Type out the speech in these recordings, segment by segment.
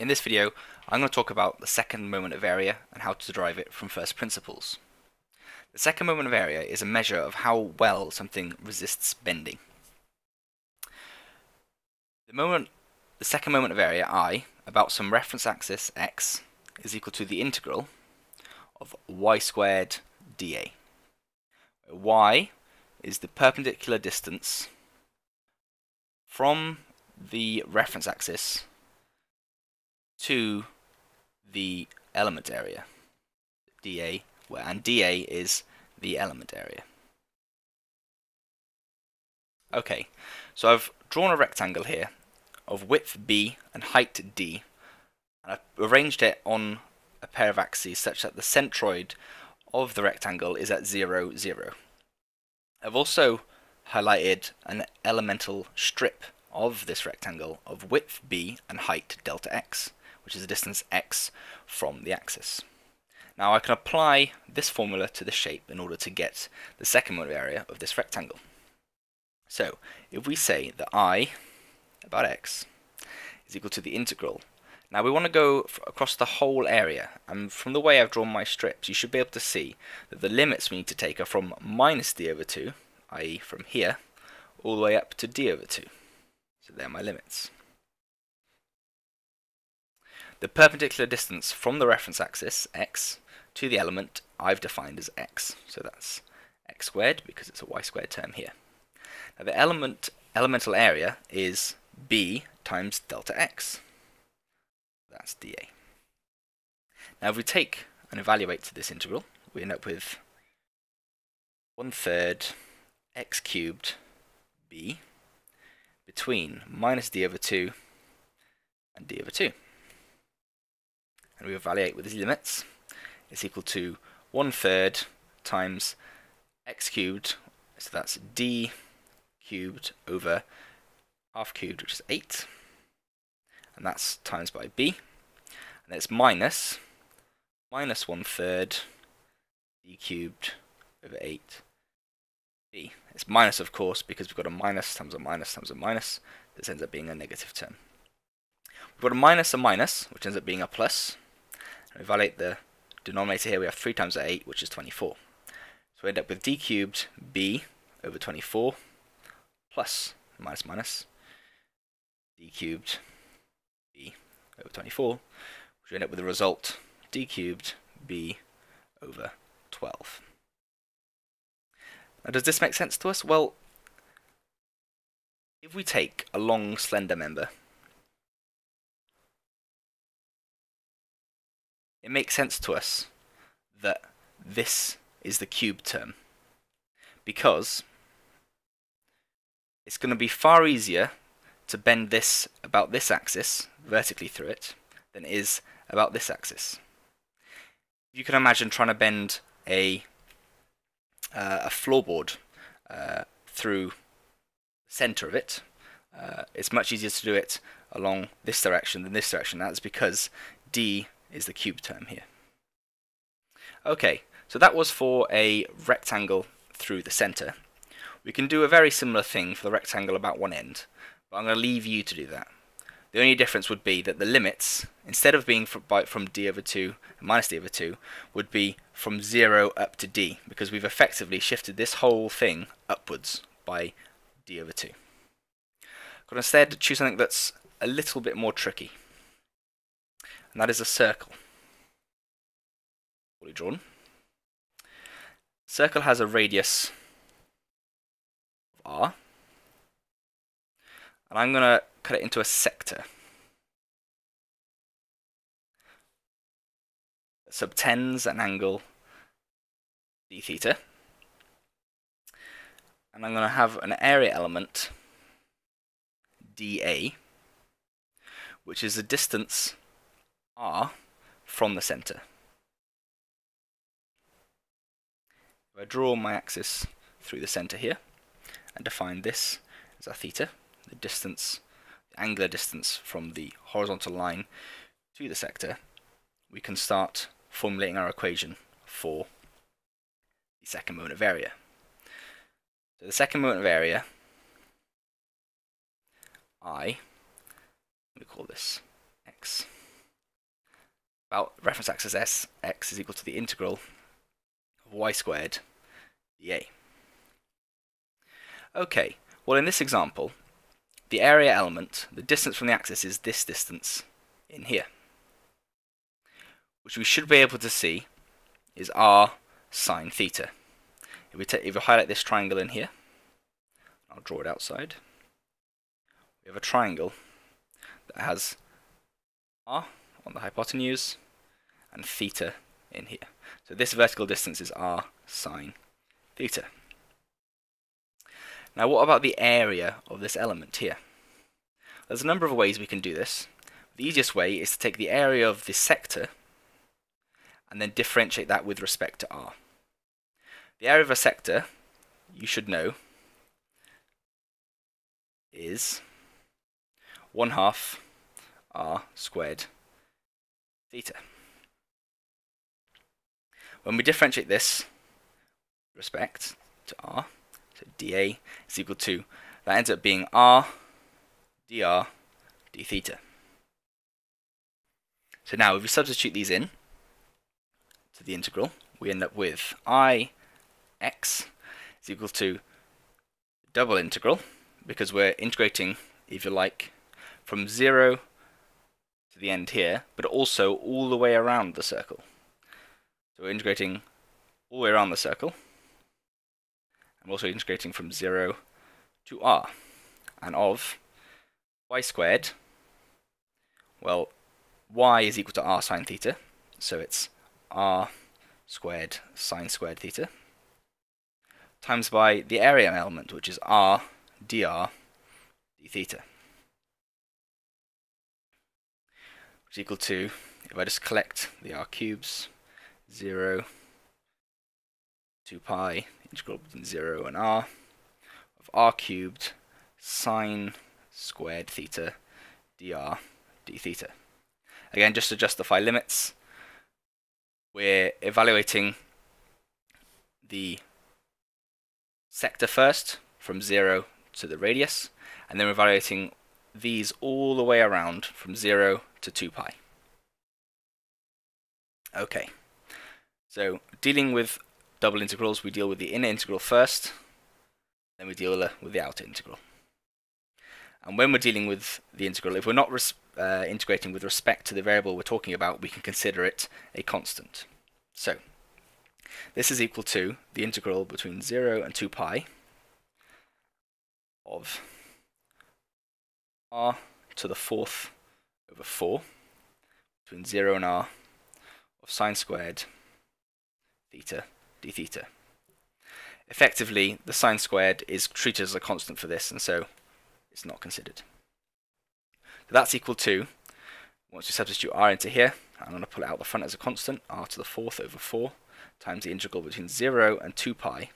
In this video, I'm going to talk about the second moment of area and how to derive it from first principles. The second moment of area is a measure of how well something resists bending. The moment, the second moment of area, I, about some reference axis, x, is equal to the integral of y squared dA. y is the perpendicular distance from the reference axis to the element area, dA, where, and dA is the element area. Okay, so I've drawn a rectangle here of width b and height d, and I've arranged it on a pair of axes such that the centroid of the rectangle is at 0, 0. I've also highlighted an elemental strip of this rectangle of width b and height delta x which is the distance x from the axis. Now I can apply this formula to the shape in order to get the second moment area of this rectangle. So if we say that i about x is equal to the integral, now we want to go across the whole area and from the way I've drawn my strips you should be able to see that the limits we need to take are from minus d over 2, i.e. from here, all the way up to d over 2. So they're my limits. The perpendicular distance from the reference axis, x, to the element I've defined as x. So that's x squared because it's a y squared term here. Now the element elemental area is b times delta x. That's dA. Now if we take and evaluate to this integral, we end up with one third x cubed b between minus d over 2 and d over 2 and we evaluate with these limits, it's equal to 1 third times x cubed, so that's d cubed over half cubed, which is 8, and that's times by b, and it's minus, minus 1 third d cubed over 8 b. It's minus, of course, because we've got a minus times a minus times a minus. This ends up being a negative term. We've got a minus a minus, which ends up being a plus. We evaluate the denominator here, we have 3 times 8, which is 24. So we end up with d cubed b over 24 plus minus minus d cubed b over 24, which we end up with the result d cubed b over 12. Now does this make sense to us? Well, if we take a long slender member it makes sense to us that this is the cube term because it's going to be far easier to bend this about this axis vertically through it than it is about this axis. You can imagine trying to bend a uh, a floorboard uh, through the center of it. Uh, it's much easier to do it along this direction than this direction. That's because D is the cube term here. Okay, so that was for a rectangle through the center. We can do a very similar thing for the rectangle about one end, but I'm going to leave you to do that. The only difference would be that the limits, instead of being from, from d over 2 and minus d over 2, would be from 0 up to d, because we've effectively shifted this whole thing upwards by d over 2. I'm going to instead choose something that's a little bit more tricky and that is a circle. Fully drawn. Circle has a radius of r, and I'm going to cut it into a sector. It subtends an angle d theta, and I'm going to have an area element dA, which is the distance r from the center. I draw my axis through the center here and define this as a theta, the distance, the angular distance from the horizontal line to the sector, we can start formulating our equation for the second moment of area. So the second moment of area, I, we call this x about reference axis s x is equal to the integral of y squared dA. Okay, well in this example, the area element, the distance from the axis is this distance in here, which we should be able to see is r sine theta. If we, if we highlight this triangle in here, I'll draw it outside, we have a triangle that has r on the hypotenuse and theta in here. So this vertical distance is r sine theta. Now what about the area of this element here? There's a number of ways we can do this. The easiest way is to take the area of this sector and then differentiate that with respect to r. The area of a sector, you should know, is 1 half r squared theta. When we differentiate this respect to r, so dA is equal to, that ends up being r dr d theta. So now if we substitute these in to the integral, we end up with i x is equal to double integral, because we're integrating, if you like, from 0 to the end here, but also all the way around the circle. So we're integrating all the way around the circle. I'm also integrating from 0 to r. And of y squared, well, y is equal to r sine theta, so it's r squared sine squared theta, times by the area element, which is r dr d theta. Which is equal to, if I just collect the r cubes, 0, 2 pi, integral between 0 and r, of r cubed sine squared theta dr d theta. Again, just to justify limits, we're evaluating the sector first from 0 to the radius, and then we're evaluating these all the way around from 0 to 2 pi. Okay, so dealing with double integrals, we deal with the inner integral first, then we deal with the outer integral. And when we're dealing with the integral, if we're not uh, integrating with respect to the variable we're talking about, we can consider it a constant. So, this is equal to the integral between 0 and 2 pi of r to the fourth over 4 between 0 and r of sine squared theta d theta. Effectively, the sine squared is treated as a constant for this, and so it's not considered. So that's equal to, once we substitute r into here, I'm going to pull it out the front as a constant, r to the fourth over 4 times the integral between 0 and 2 pi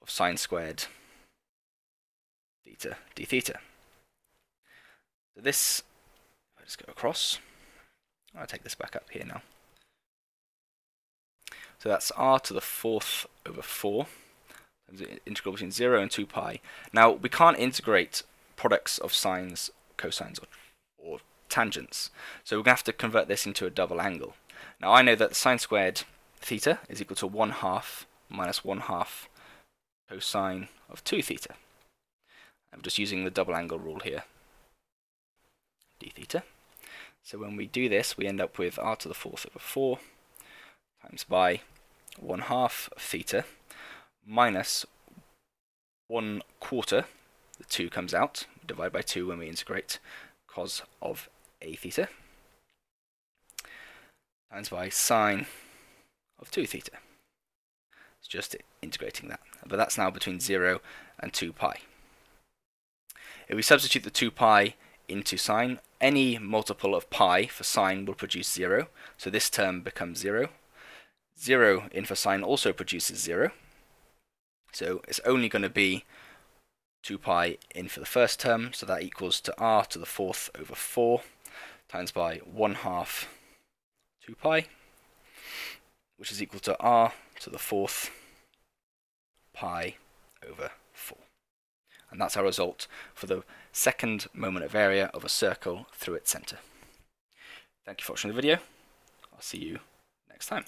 of sine squared theta d theta. So this, I just go across, I'll take this back up here now. So that's r to the fourth over 4, the integral between 0 and 2 pi. Now, we can't integrate products of sines, cosines, or, or tangents. So we're going to have to convert this into a double angle. Now, I know that sine squared theta is equal to 1 half minus 1 half cosine of 2 theta. I'm just using the double angle rule here. D theta. So when we do this, we end up with r to the fourth over 4 times by 1 half of theta minus 1 quarter, the 2 comes out, divide by 2 when we integrate cos of a theta, times by sine of 2 theta. It's just integrating that. But that's now between 0 and 2 pi. If we substitute the 2 pi into sine, any multiple of pi for sine will produce 0, so this term becomes 0. 0 in for sine also produces 0, so it's only going to be 2 pi in for the first term, so that equals to r to the fourth over 4 times by 1 half 2 pi, which is equal to r to the fourth pi over 4. And that's our result for the second moment of area of a circle through its centre. Thank you for watching the video. I'll see you next time.